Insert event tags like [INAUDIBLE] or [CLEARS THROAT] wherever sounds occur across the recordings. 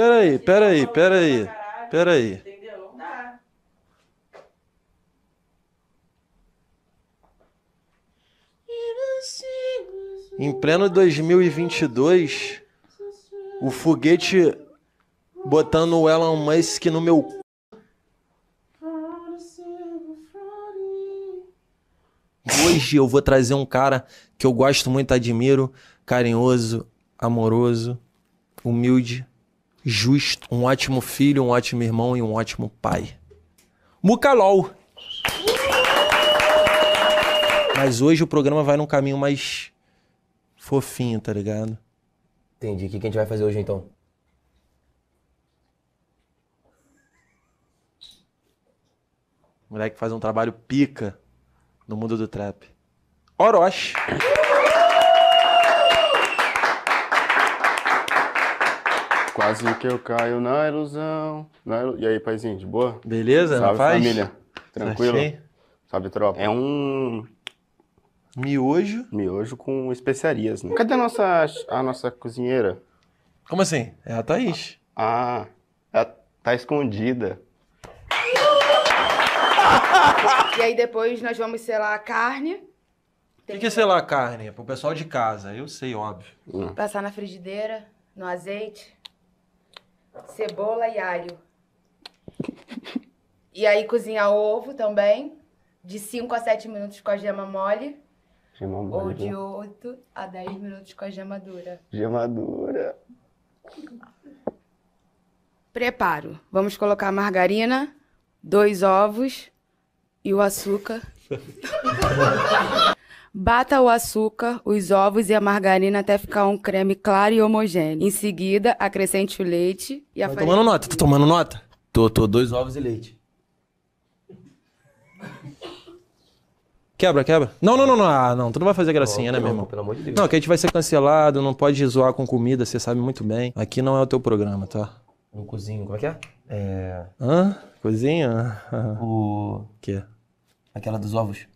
Peraí, peraí, peraí. Peraí. Entendeu? Não dá. Em pleno 2022, o foguete botando o Elon Musk no meu. Hoje eu vou trazer um cara que eu gosto muito, admiro, carinhoso, amoroso, humilde, justo, um ótimo filho, um ótimo irmão e um ótimo pai. Mucalol. Mas hoje o programa vai num caminho mais fofinho, tá ligado? Entendi. O que a gente vai fazer hoje então? Moleque faz um trabalho pica no mundo do trap. Orochi. Quase que eu caio na ilusão. na ilu- E aí, paizinho, de boa? Beleza, Salve, rapaz? família. Tranquilo? Achei. Salve, tropa. É um Miojo. miojo com especiarias, né? Cadê a nossa, a nossa cozinheira? Como assim? É a Thaís. Ah, ela tá escondida. [LAUGHS] E aí depois nós vamos selar a carne, O que, que é, sei lá, carne? É pro pessoal de casa. Eu sei, óbvio. passar na frigideira, no azeite, cebola e alho. E aí cozinhar ovo também, de 5 a 7 minutos com a gema mole, Gema ou mole, de viu? 8 a 10 minutos com a gema dura. Gema dura. Preparo. Vamos colocar a margarina, dois ovos e o açúcar. [LAUGHS] Bata o açúcar, os ovos e a margarina até ficar um creme claro e homogêneo. Em seguida, acrescente o leite e a Tá farinha. tomando nota? Tá tomando nota? Tô, tô, dois ovos e leite. Quebra, quebra. Não, não, não, não. Ah, não. Tu não vai fazer gracinha, Ó, né, não, meu irmão? Pelo amor de Deus. Não, que a gente vai ser cancelado, não pode zoar com comida, você sabe muito bem. Aqui não é o teu programa, tá? No cozinho, como é que é? É. Hã? Cozinha? O. quê? Aquela dos ovos.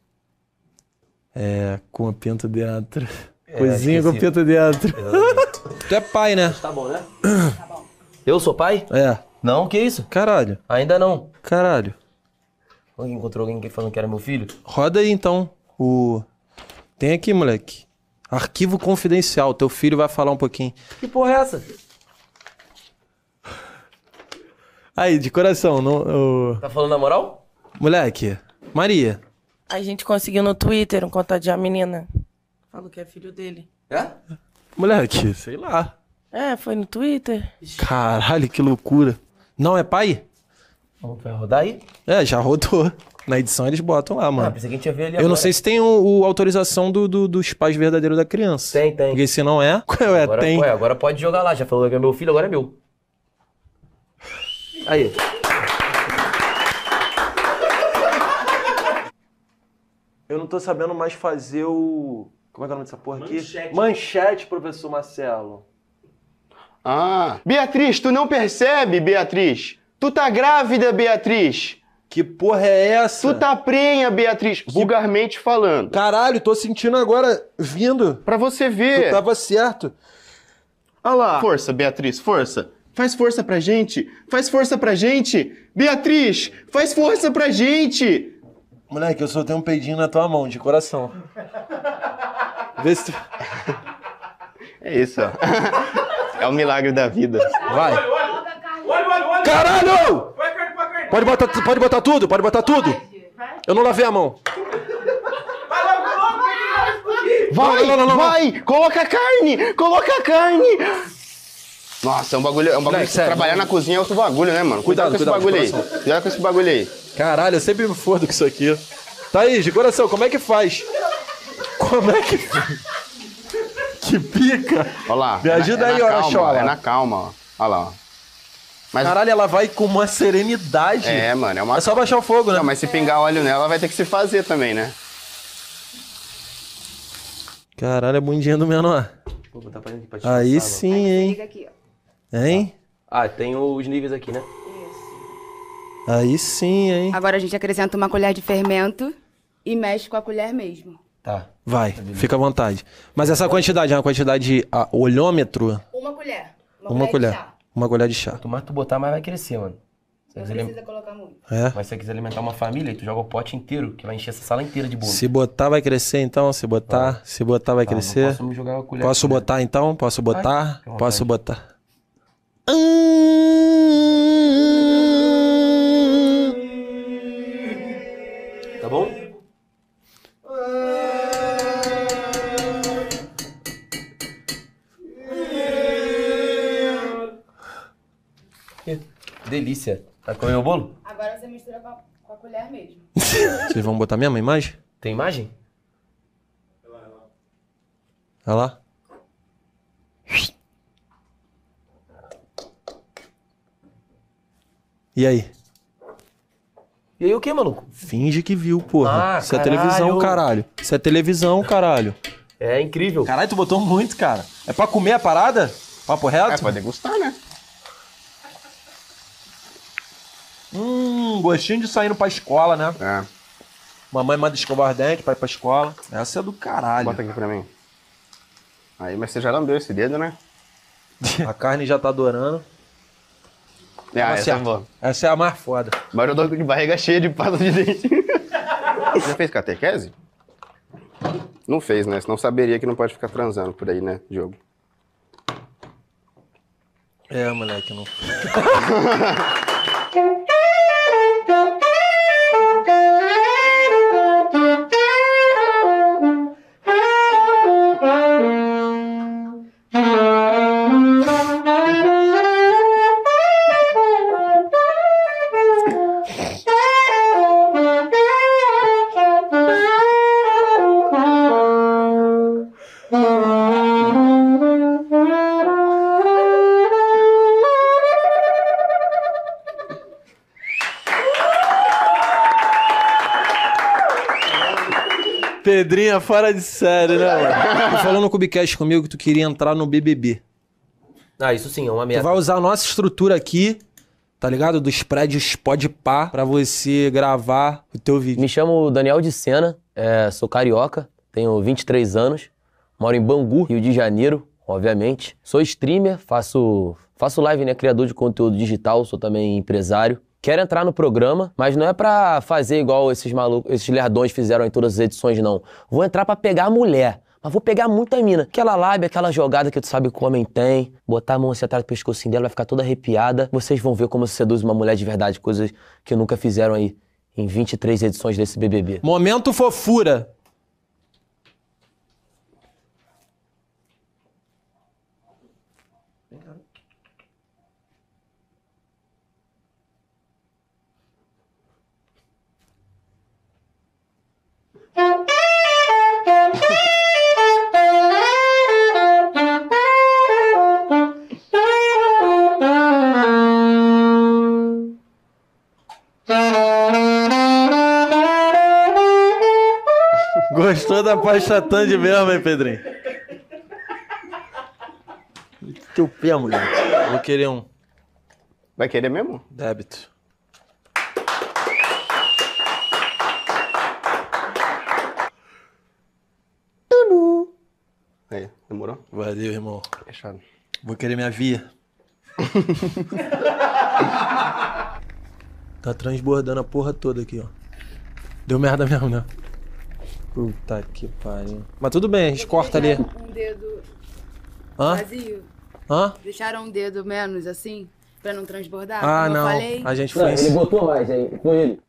É, com o pinto dentro. É, [LAUGHS] Cozinha com esqueci. pinto dentro. Exatamente. Tu é pai, né? tá bom, né? Tá [CLEARS THROAT] bom. Eu sou pai? É. Não, que isso? Caralho. Ainda não. Caralho. Alguém encontrou alguém falando que era meu filho? Roda aí então o. Tem aqui, moleque. Arquivo confidencial. Teu filho vai falar um pouquinho. Que porra é essa? Aí, de coração, no, o- Tá falando na moral? moleque. Maria. A gente conseguiu no Twitter um contato de uma menina. Falou que é filho dele. É? Moleque, sei lá. É, foi no Twitter. Caralho, que loucura. Não é pai? Vai rodar aí? É, já rodou. Na edição eles botam lá, Ah, mano. pensei que a gente ia ver ali Eu não agora. sei se tem o, o autorização do, do- dos pais verdadeiros da criança. Tem, tem. Porque se não é, [LAUGHS] ué, Agora, tem. ué, agora pode jogar lá. Já falou que é meu filho, agora é meu. Aí. Eu não tô sabendo mais fazer o. Como é que é o nome dessa porra aqui? Manchete. Manchete, professor Marcelo. Ah, Beatriz, tu não percebe, Beatriz? Tu tá grávida, Beatriz? Que porra é essa? Tu tá prenha, Beatriz, vulgarmente falando. Caralho, tô sentindo agora vindo. Pra você Tu ver. tava certo. Olha lá. Força, Beatriz, força. Faz força pra gente. Faz força pra gente. Beatriz, faz força pra gente. Moleque, eu só tenho um peidinho na tua mão, de coração. Vê se tu... É isso, ó. É o milagre da vida. Vai. Olha, olha, olha! Caralho! Pode botar, pode botar tudo, pode botar tudo. Eu não lavei a mão. Vai Não, não, não, não, vai! Coloca a carne! Coloca a carne! Nossa, é um bagulho. É um bagulho Moleque, sério, trabalhar mano. na cozinha é outro bagulho, né, mano? Cuidado, com esse cuidado, bagulho aí. Cuidado com esse bagulho aí. Caralho, eu sempre me fodo com isso aqui. Thaís, de coração, como é que faz? Como é que Que pica! Olha lá. Me ajuda é na aí, ó, calma, Chola. É na calma, ó. Olha lá, ó. Mas, Caralho, ela vai com uma serenidade. é, mano, é uma. É só baixar o fogo, né? Não, mas se pingar óleo nela, ela vai ter que se fazer também, né? Caralho, é bundinha do menor. Vou botar pra gente pra te Aí passar, sim, hein? liga aqui, ó. Hein? Ah, tem os níveis aqui, né? Aí sim, hein? Agora a gente acrescenta uma colher de fermento e mexe com a colher mesmo. Tá. Vai, fica à vontade. Mas essa quantidade é uma quantidade a olhômetro? Uma colher. Uma colher. de chá. Uma colher de chá. Quanto mais tu botar, mais vai crescer, mano. Se Não quiser alim- precisa colocar muito. É. Mas se você quiser alimentar uma família, aí tu joga o pote inteiro, que vai encher essa sala inteira de bolo. Se botar, vai crescer então? Se botar, se botar, vai não crescer. posso me jogar uma colher. Posso né? botar então? Posso botar? fica à Posso botar. Tá Delícia. Vai comer o bolo? Agora você mistura com a, com a colher mesmo. [LAUGHS] Vocês vão botar mesmo a imagem? Tem imagem? Olha lá. E aí? E aí o que, maluco? Finge que viu, porra. Ah, Isso é caralho. televisão, caralho. Isso é televisão, caralho. É incrível. Caralho, tu botou muito, cara. É pra comer a parada? Papo reto? É, pode degustar, né? Hum, gostinho de saindo pra escola, né? É. Mamãe manda escovar os dentes pra ir pra escola. Essa é do caralho. Bota aqui pra mim. Aí, mas você já lambeu esse dedo, né? [LAUGHS] A carne já tá adorando. É, essa é boa. Essa é a mais foda. Mas eu tô de barriga cheia de pasta de dente. [LAUGHS] Já fez catequese? Não fez, né? Senão saberia que não pode ficar transando por aí, né, Diogo? É, moleque, não. [LAUGHS] Pedrinha fora de série, né, mano? Tu falou no Cubicast comigo que tu queria entrar no BBB. Ah, isso sim, é uma Tu meta. vai usar a nossa estrutura aqui, tá ligado? Dos prédios pode pá, pra você gravar o teu vídeo. Me chamo Daniel de Sena, é, sou carioca, tenho 23 anos, moro em Bangu, Rio de Janeiro, obviamente. Sou streamer, faço, faço live, né? Criador de conteúdo digital, sou também empresário. Quero entrar no programa, mas não é pra fazer igual esses malucos, esses lerdões fizeram em todas as edições, não. Vou entrar pra pegar a mulher. Mas vou pegar muita mina. Aquela lábia, aquela jogada que tu sabe que o homem tem. Botar a mão assim atrás do pescocinho dela, vai ficar toda arrepiada. Vocês vão ver como se seduz uma mulher de verdade. Coisas que nunca fizeram aí em 23 edições desse BBB. Momento fofura. Gostou da pasta Tandy mesmo, hein, Pedrinho? Teu pé, mulher. Vou querer um Vai querer mesmo? débito. Aí, demorou? Valeu, irmão. Fechado. Vou querer minha via. [LAUGHS] tá transbordando a porra toda aqui, ó. Deu merda mesmo, né? Puta que pariu. Mas tudo bem, a gente corta ali. Um dedo Hã? vazio. Hã? Deixaram um dedo menos assim, pra não transbordar? Ah, como não. eu falei. A gente foi. em- botou mais aí, foi ele.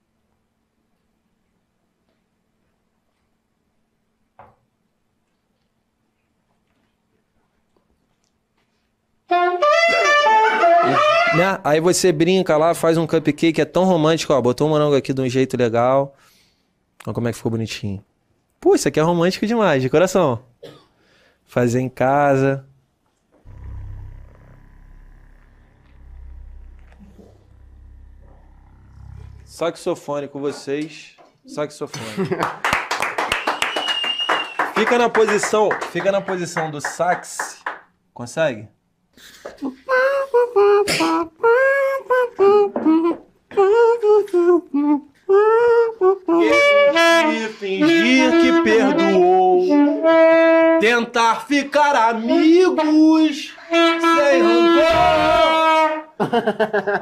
Né? Aí você brinca lá, faz um cupcake, é tão romântico, ó. Botou o morango aqui de um jeito legal. Olha como é que ficou bonitinho. Pô, isso aqui é romântico demais, de coração. Fazer em casa. Saxofone com vocês. Saxofone. [LAUGHS] fica na posição, fica na posição do sax. Consegue? [LAUGHS] Fingir, fingir que perdoou. Tentar ficar amigos. Sem rancor! [LAUGHS]